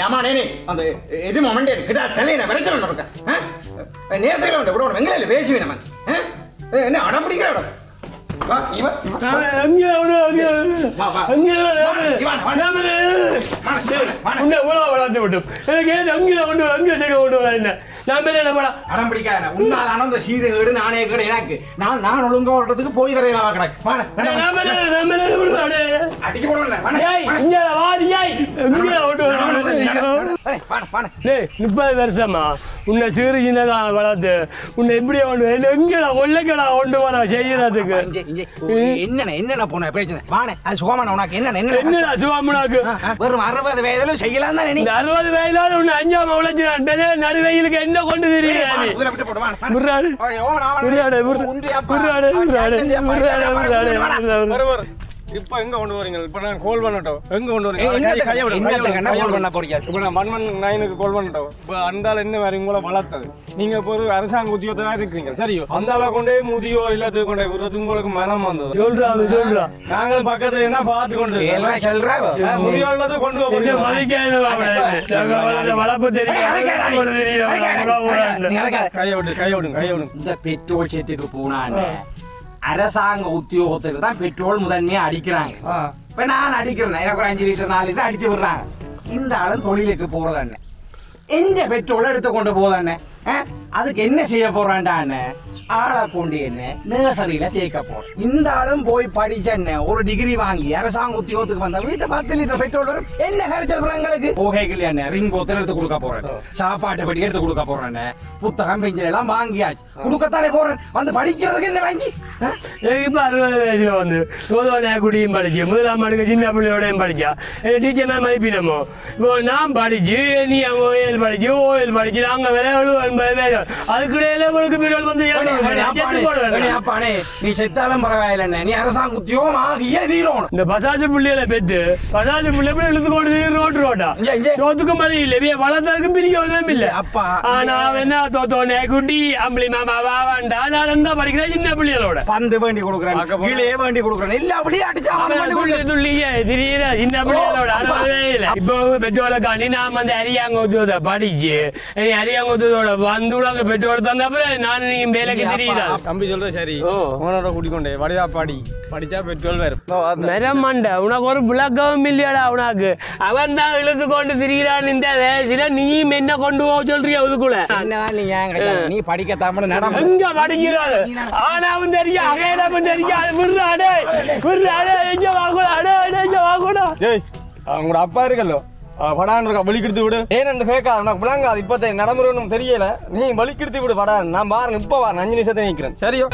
ஆமா நேனே அந்த எது மொமெண்ட் கிட்ட தலையின விரைச்சல் இருக்க நேரத்தில் வந்து விட வெங்காயில பேசுவேன் நம்ம? என்ன? அடம் பிடிக்கிற இடம் போய் வரையலாம் கிடக்கு. டேய் முப்பது வருஷமா? உன்னை சிறு சின்னதான் வளர்த்து உன்னை இப்படி கொண்டு எங்கடா கொள்ளைக்கடா கொண்டு வர செய்யறதுக்கு. என்னென்ன என்னென்ன போன பிரச்சனை? வாணே அது சுகமான உனக்கு. என்னென்ன என்ன என்னடா சிவாமனாக்கு வெறும் அறுபது வயதுல செய்யலாம் தானே நீ? இந்த அறுபது வயலால உன்னை அஞ்சாம உழைச்சினான் நடுவெயிலுக்கு என்ன கொண்டு தெரியாது இப்ப எங்க கொண்டு வரீங்க? இப்ப நான் கால் பண்ணட்டும். எங்க கொண்டு என்னத்துக்கு- கையை விடு, என்ன விடு. பண்ண போறீங்க? இப்ப நான் மண்மன் நைனுக்கு கால் பண்ணட்டும். இப்ப அந்த என்ன வேற உங்களை வளர்த்தது. நீங்க இப்போ ஒரு அரசாங்க உத்தியோகத்தா இருக்கிறீங்க. சரியோ அந்த ஆளை கொண்டே முதியோ இல்லாத கொண்டே உங்களுக்கு மனம் வந்தது. சொல்றா அவன் சொல்றா. நாங்கள் பக்கத்துல என்ன பார்த்து கொண்டு எல்லாம் சொல்றா? முதியோ இல்லாத கொண்டு என்ன போறீங்க மதிக்காத வளர்ப்பு தெரியும் கையை விடு கையை விடுங்க கையை விடுங்க இந்த பெட்ரோல் செட்டுக்கு போனான்னு அரசாங்க உத்தியோகத்துக்கு தான் பெட்ரோல் முதன்மையா அடிக்கிறாங்க இப்ப நான் அடிக்கிறேன் எனக்கு ஒரு அஞ்சு லிட்டர் நாலு லிட்டர் அடிச்சு விடுறாங்க இந்த ஆளும் தொழிலுக்கு போறதானே எந்த பெட்ரோல் எடுத்து கொண்டு போதானே அதுக்கு என்ன செய்ய போறான்டான்னு ஆளை கொண்டு என்ன நர்சரியில சேர்க்க போறேன் இந்த ஆளும் போய் படிச்சேன்னு ஒரு டிகிரி வாங்கி அரசாங்க உத்தியோகத்துக்கு வந்தா வீட்டை பத்து லிட்டர் பெட்ரோல் வரும் என்ன கரைச்சல் எங்களுக்கு ஓகேகள் என்ன ரிங் போத்தல் எடுத்து கொடுக்க போறேன் சாப்பாட்டு படி எடுத்து கொடுக்க போறேன் புத்தகம் பெஞ்சல் எல்லாம் வாங்கியாச்சு கொடுக்கத்தானே போறேன் வந்து படிக்கிறதுக்கு என்ன வாங்கி? இப்ப அறுபது வயசுல வந்து சோதனை குடியும் படிச்சு முதலாம் சின்ன பிள்ளையோடையும் படிச்சா டீச்சர் மதிப்பினமோ இப்போ நான் படிச்சு நீ ஓஎல் படிச்சு ஓஎல் படிச்சு நாங்க வேற அதுக்கிடையில உங்களுக்கு பிரிவல் வந்து நீ செத்தாலும் பரவாயில்ல நீ அரசாங்க உத்தியோகம் ஆகியே தீரணும் இந்த பசாசு புள்ளிகளை பெத்து பசாசு புள்ளி எப்படி இழுத்து கொண்டு ரோட்டு ரோட்டா. சோத்துக்கு மழை இல்லை. வளர்த்ததுக்கும் பிரிக்க ஒன்றும் இல்ல. அப்பா. ஆனா என்ன தோத்தோனே குட்டி அம்பளி மாமா வாவாண்டா நான் தான் படிக்கிறேன் சின்ன பிள்ளைகளோட. பந்து வேண்டி கொடுக்குறேன் கீழே வேண்டி கொடுக்குறேன். இல்ல அப்படியே அடிச்சா. துள்ளியே திடீர சின்ன பிள்ளைகளோட அறுபது வயதுல இப்போ பெட்ரோலுக்காண்டி நாம வந்து அரியாங்க ஊத்துவத படிச்சு இனி அரியாங்க ஊத்துவதோட வந்து உலக பெட்ரோல் தந்த அப்புறம் நான் நீங்க வேலைக்கு தெரியுதா? தம்பி சொல்றது சரி. உனோட கூட்டிக்கொண்டே வடிவா பாடி. படிச்சா பெட்ரோல் வரும். மரம் மண்டை உனக்கு ஒரு விளக்கவும் இல்லையாடா உனக்கு. அவன் தான் இழுத்து கொண்டு திரிகிறான் இந்த வயசுல நீயும் என்ன கொண்டு போக சொல்றிய அதுக்குள்ள என்னதான் நீ படிக்க தமிழ் நடம் எங்க படிக்கிறாரு? ஆனாவும் தெரியும் அகையிலும் தெரியும். விடுறாடே விடுறாடே எங்க வாங்கலாம் அடே அடே, எங்க வாங்கலாம் ஏய் அவங்களோட அப்பா இருக்கല്ലോ படான்னு இருக்கா? வலிக்கெடுத்து விடு. ஏன் ஃபேக்கா உனக்கு விளங்காது. இப்போ நடைமுறை ஒன்றும் தெரியல. நீ வலிக்கெடுத்து விடு படா நான் பாருங்க இப்போ வா. அஞ்சு நிமிஷத்தை நிற்கிறேன் சரியோ?